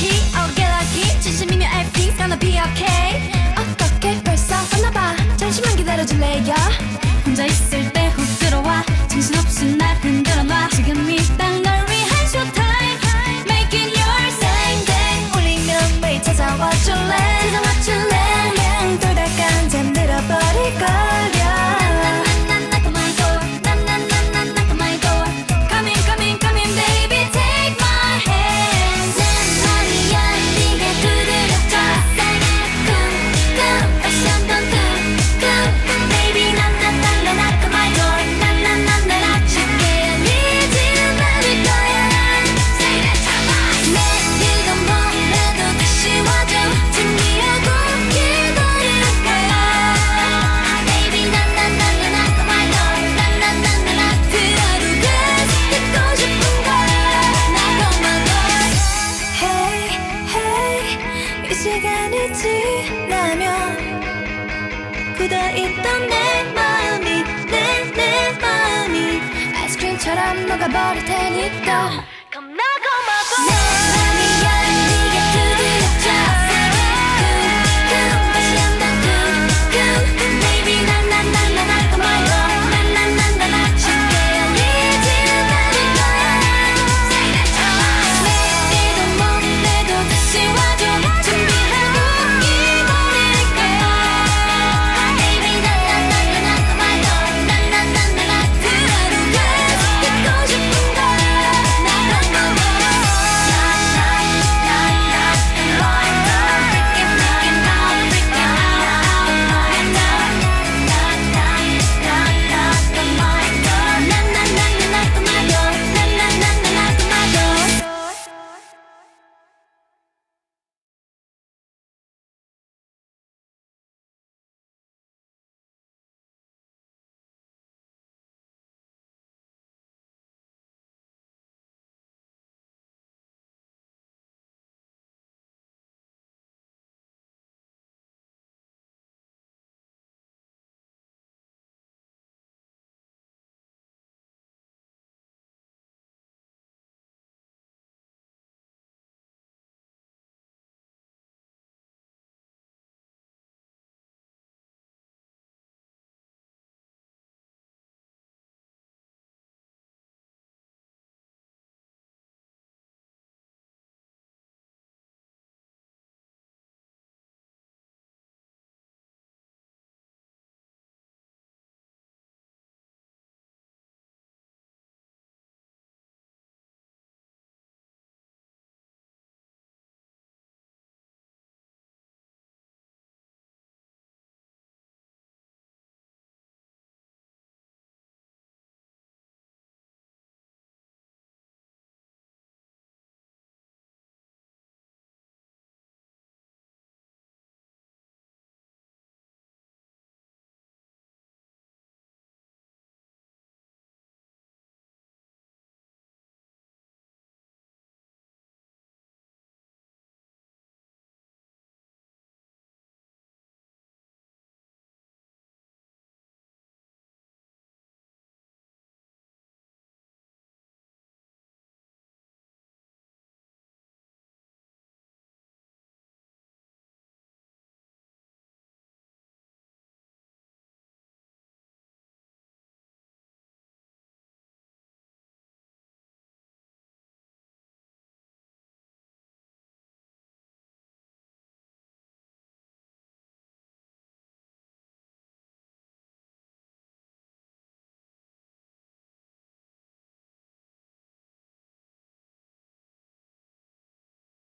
lucky, I'll get lucky 진심이면 everything's gonna be okay. 시간이 지나면 굳어있던 내 마음이 내 내 마음이 아이스크림처럼 녹아버릴 테니까.